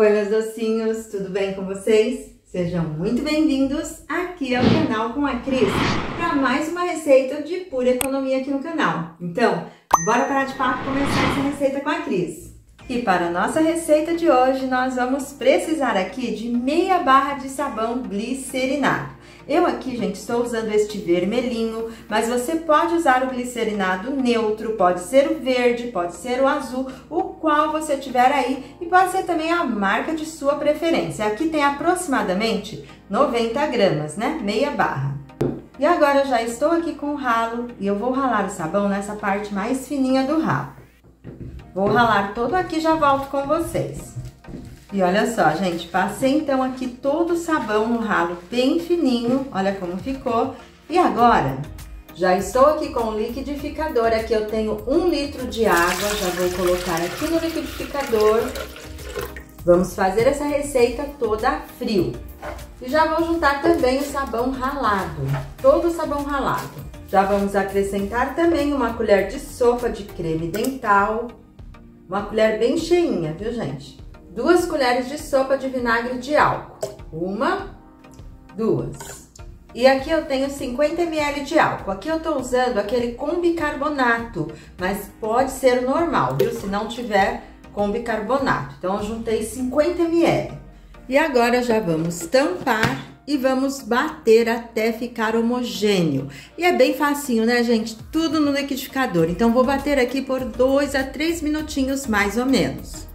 Oi, meus docinhos, tudo bem com vocês? Sejam muito bem-vindos aqui ao canal com a Cris para mais uma receita de pura economia aqui no canal. Então, bora parar de papo e começar essa receita com a Cris. E para a nossa receita de hoje, nós vamos precisar aqui de meia barra de sabão glicerinado. Eu aqui, gente, estou usando este vermelhinho, mas você pode usar o glicerinado neutro, pode ser o verde, pode ser o azul, o qual você tiver aí e pode ser também a marca de sua preferência. Aqui tem aproximadamente 90 gramas, né? Meia barra. E agora eu já estou aqui com o ralo e eu vou ralar o sabão nessa parte mais fininha do ralo. Vou ralar todo aqui e já volto com vocês. E olha só, gente, passei então aqui todo o sabão no ralo bem fininho, olha como ficou. E agora, já estou aqui com o liquidificador, aqui eu tenho um litro de água, já vou colocar aqui no liquidificador. Vamos fazer essa receita toda a frio. E já vou juntar também o sabão ralado, todo o sabão ralado. Já vamos acrescentar também uma colher de sopa de creme dental, uma colher bem cheinha, viu gente? duas colheres de sopa de vinagre de álcool. Uma, duas. E aqui eu tenho 50 ml de álcool. Aqui eu tô usando aquele com bicarbonato, mas pode ser normal, viu? Se não tiver com bicarbonato. Então eu juntei 50 ml. E agora já vamos tampar e vamos bater até ficar homogêneo. E é bem facinho, né, gente? Tudo no liquidificador. Então vou bater aqui por 2 a 3 minutinhos mais ou menos.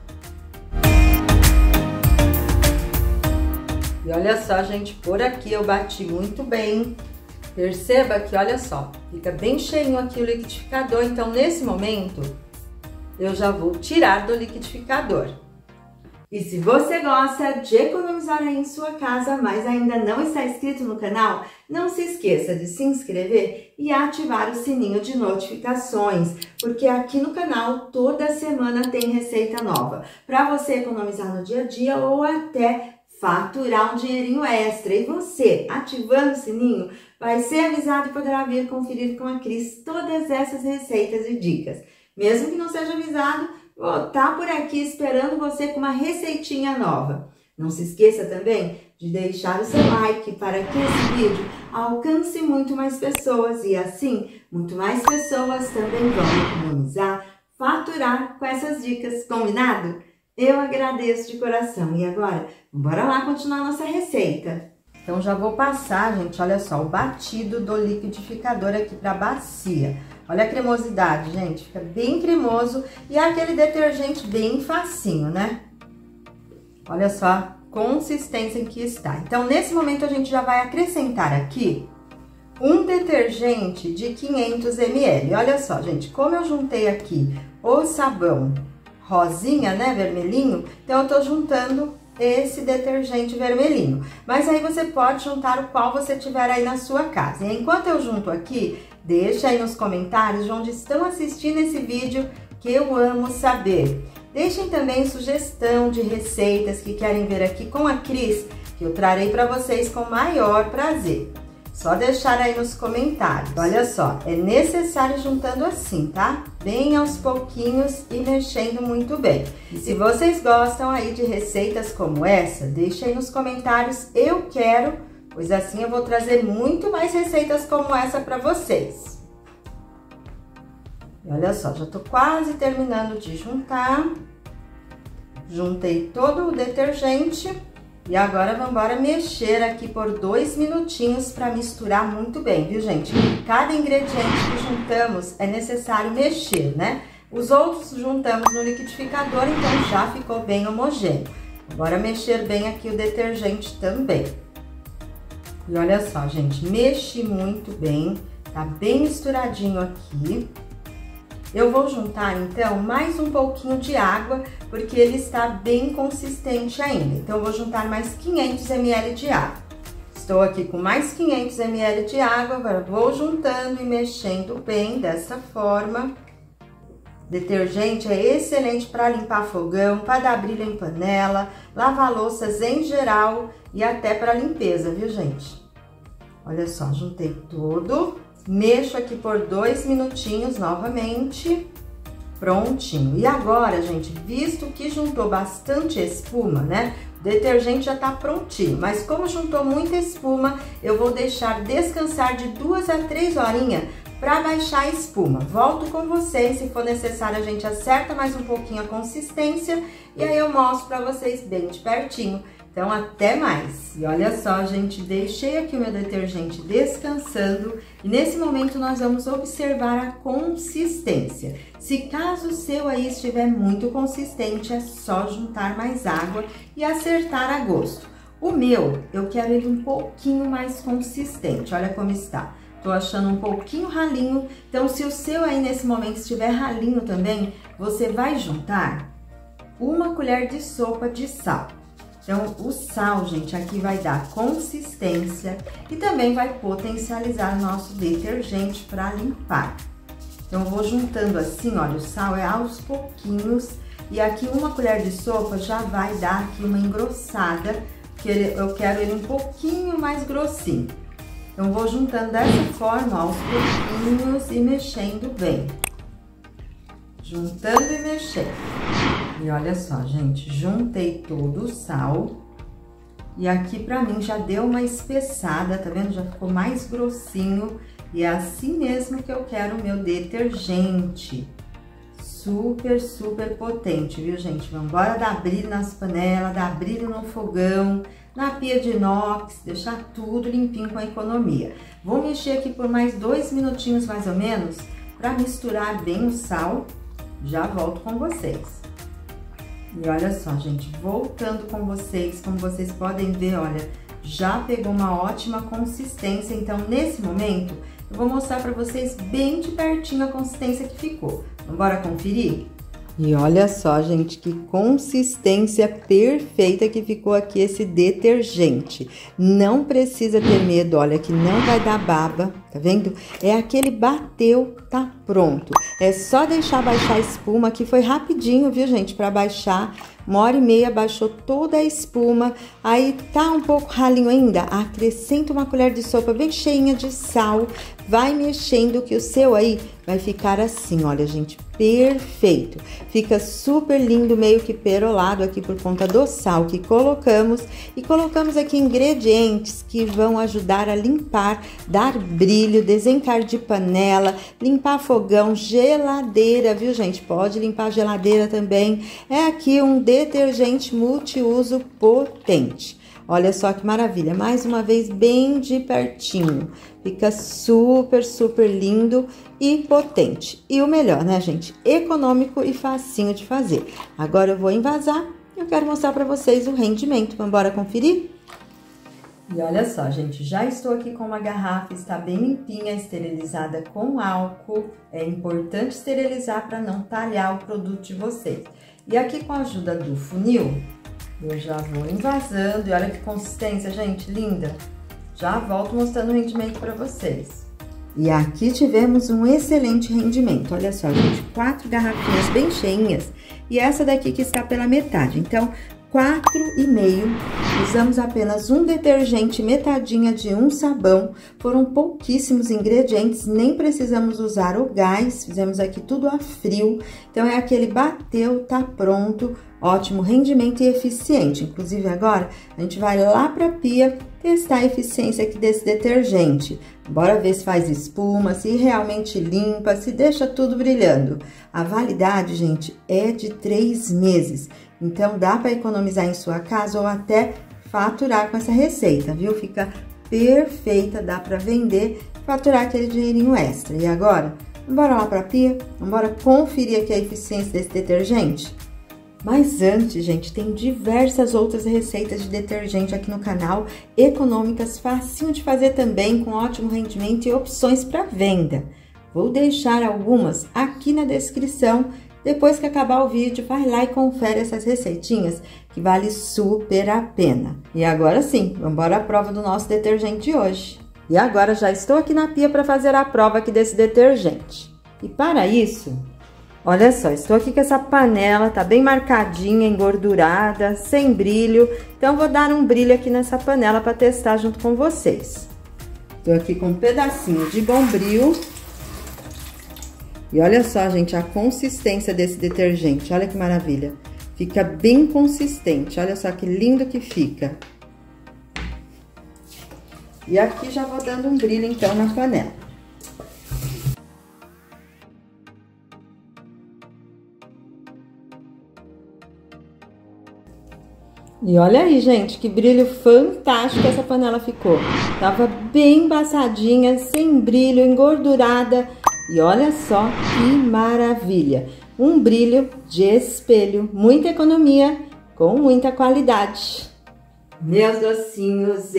E olha só, gente, por aqui eu bati muito bem. Perceba que, olha só, fica bem cheinho aqui o liquidificador. Então, nesse momento, eu já vou tirar do liquidificador. E se você gosta de economizar em sua casa, mas ainda não está inscrito no canal, não se esqueça de se inscrever e ativar o sininho de notificações, porque aqui no canal toda semana tem receita nova para você economizar no dia a dia ou até faturar um dinheirinho extra. E você, ativando o sininho, vai ser avisado e poderá vir conferir com a Cris todas essas receitas e dicas. Mesmo que não seja avisado, tá por aqui esperando você com uma receitinha nova. Não se esqueça também de deixar o seu like para que esse vídeo alcance muito mais pessoas e assim muito mais pessoas também vão economizar, faturar com essas dicas, combinado? Eu agradeço de coração. E agora, bora lá continuar nossa receita. Então, já vou passar, gente, olha só, o batido do liquidificador aqui para bacia. Olha a cremosidade, gente, fica bem cremoso e é aquele detergente bem facinho, né? Olha só a consistência em que está. Então, nesse momento, a gente já vai acrescentar aqui um detergente de 500 ml. Olha só, gente, como eu juntei aqui o sabão rosinha, né, vermelhinho, então eu tô juntando esse detergente vermelhinho. Mas aí você pode juntar o qual você tiver aí na sua casa. E enquanto eu junto aqui, deixa aí nos comentários de onde estão assistindo esse vídeo, que eu amo saber. Deixem também sugestão de receitas que querem ver aqui com a Cris, que eu trarei para vocês com maior prazer. Só deixar aí nos comentários. Olha só, é necessário juntando assim, tá? Bem aos pouquinhos e mexendo muito bem. E se vocês gostam aí de receitas como essa, deixa aí nos comentários, eu quero, pois assim eu vou trazer muito mais receitas como essa para vocês. E olha só, já tô quase terminando de juntar. Juntei todo o detergente. E agora vamos embora mexer aqui por dois minutinhos para misturar muito bem, viu, gente? Cada ingrediente que juntamos é necessário mexer, né? Os outros juntamos no liquidificador, então já ficou bem homogêneo. Agora mexer bem aqui o detergente também. E olha só, gente, mexe muito bem, tá bem misturadinho aqui. Eu vou juntar, então, mais um pouquinho de água, porque ele está bem consistente ainda. Então, eu vou juntar mais 500 ml de água. Estou aqui com mais 500 ml de água, agora vou juntando e mexendo bem dessa forma. Detergente é excelente para limpar fogão, para dar brilho em panela, lavar louças em geral e até para limpeza, viu, gente? Olha só, juntei tudo. Mexo aqui por dois minutinhos novamente. Prontinho. E agora, gente, visto que juntou bastante espuma, né? O detergente já tá prontinho, mas como juntou muita espuma, eu vou deixar descansar de duas a três horinhas para baixar a espuma. Volto com vocês, se for necessário a gente acerta mais um pouquinho a consistência e aí eu mostro para vocês bem de pertinho então, até mais. E olha só, gente, deixei aqui o meu detergente descansando e nesse momento nós vamos observar a consistência. Se caso seu aí estiver muito consistente, é só juntar mais água e acertar a gosto. O meu, eu quero ele um pouquinho mais consistente, olha como está. Tô achando um pouquinho ralinho, então se o seu aí nesse momento estiver ralinho também, você vai juntar uma colher de sopa de sal. Então, o sal, gente, aqui vai dar consistência e também vai potencializar nosso detergente para limpar. Então, vou juntando assim, olha, o sal é aos pouquinhos e aqui uma colher de sopa já vai dar aqui uma engrossada, que eu quero ele um pouquinho mais grossinho. Então, vou juntando dessa forma, aos pouquinhos e mexendo bem. Juntando e mexendo. E olha só, gente, juntei todo o sal. E aqui pra mim já deu uma espessada, tá vendo? Já ficou mais grossinho. E é assim mesmo que eu quero o meu detergente. Super, super potente, viu, gente? Vamos embora dar brilho nas panelas, dar brilho no fogão, na pia de inox, deixar tudo limpinho com a economia. Vou mexer aqui por mais dois minutinhos, mais ou menos, para misturar bem o sal. Já volto com vocês. E olha só, gente, voltando com vocês, como vocês podem ver, olha, já pegou uma ótima consistência. Então, nesse momento, eu vou mostrar para vocês bem de pertinho a consistência que ficou. Vamos embora conferir? E olha só, gente, que consistência perfeita que ficou aqui esse detergente. Não precisa ter medo, olha, que não vai dar baba, tá vendo? É aquele bateu, tá pronto. É só deixar baixar a espuma, que foi rapidinho, viu, gente, para baixar. Uma hora e meia baixou toda a espuma. Aí tá um pouco ralinho ainda, acrescenta uma colher de sopa bem cheinha de sal. Vai mexendo que o seu aí vai ficar assim, olha, gente, perfeito. Fica super lindo, meio que perolado aqui por conta do sal que colocamos. E colocamos aqui ingredientes que vão ajudar a limpar, dar brilho, desencar de panela, limpar fogão, geladeira, viu, gente? Pode limpar geladeira também. É aqui um detergente multiuso potente. Olha só que maravilha, mais uma vez bem de pertinho. Fica super, super lindo e potente. E o melhor, né, gente? Econômico e facinho de fazer. Agora eu vou envasar e eu quero mostrar para vocês o rendimento. Vamos embora conferir? E olha só, gente, já estou aqui com uma garrafa, está bem limpinha, esterilizada com álcool. É importante esterilizar para não talhar o produto de vocês. E aqui com a ajuda do funil, eu já vou envasando e olha que consistência, gente, linda. Já volto mostrando o rendimento para vocês. E aqui tivemos um excelente rendimento. Olha só, gente, quatro garrafinhas bem cheinhas e essa daqui que está pela metade. Então, quatro e meio. Usamos apenas um detergente, metadinha de um sabão. Foram pouquíssimos ingredientes, nem precisamos usar o gás. Fizemos aqui tudo a frio. Então, é aquele bateu, tá pronto ótimo rendimento e eficiente. Inclusive agora a gente vai lá para a pia testar a eficiência aqui desse detergente. Bora ver se faz espuma, se realmente limpa, se deixa tudo brilhando. A validade, gente, é de três meses. Então dá para economizar em sua casa ou até faturar com essa receita, viu? Fica perfeita, dá para vender, faturar aquele dinheirinho extra. E agora, bora lá para a pia? Vamos conferir aqui a eficiência desse detergente? Mas antes, gente, tem diversas outras receitas de detergente aqui no canal, econômicas, facinho de fazer também, com ótimo rendimento e opções para venda. Vou deixar algumas aqui na descrição. Depois que acabar o vídeo, vai lá e confere essas receitinhas, que vale super a pena. E agora sim, vamos embora à prova do nosso detergente de hoje. E agora já estou aqui na pia para fazer a prova aqui desse detergente. E para isso, Olha só, estou aqui com essa panela, tá bem marcadinha, engordurada, sem brilho. Então, vou dar um brilho aqui nessa panela para testar junto com vocês. Estou aqui com um pedacinho de bombril. E olha só, gente, a consistência desse detergente. Olha que maravilha. Fica bem consistente. Olha só que lindo que fica. E aqui já vou dando um brilho, então, na panela. E olha aí, gente, que brilho fantástico essa panela ficou. Tava bem embaçadinha, sem brilho, engordurada. E olha só que maravilha. Um brilho de espelho, muita economia, com muita qualidade. Meus docinhos,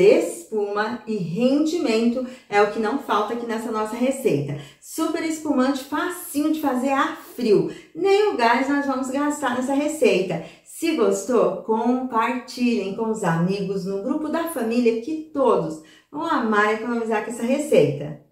espuma e rendimento é o que não falta aqui nessa nossa receita. Super espumante, facinho de fazer a frio. Nem o gás nós vamos gastar nessa receita. Se gostou, compartilhem com os amigos no grupo da família que todos vão amar economizar com essa receita.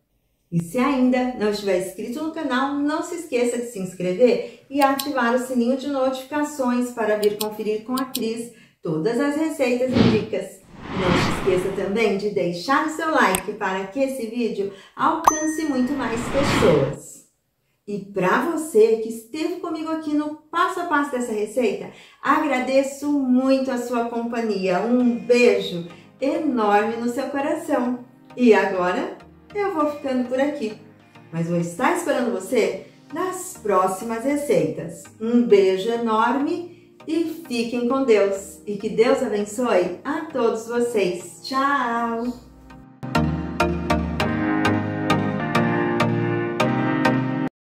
E se ainda não estiver inscrito no canal, não se esqueça de se inscrever e ativar o sininho de notificações para vir conferir com a Cris todas as receitas e dicas. Não se esqueça também de deixar seu like para que esse vídeo alcance muito mais pessoas. E para você que esteve comigo aqui no passo a passo dessa receita, agradeço muito a sua companhia. Um beijo enorme no seu coração. E agora eu vou ficando por aqui, mas vou estar esperando você nas próximas receitas. Um beijo enorme e fiquem com Deus. E que Deus abençoe a todos vocês. Tchau!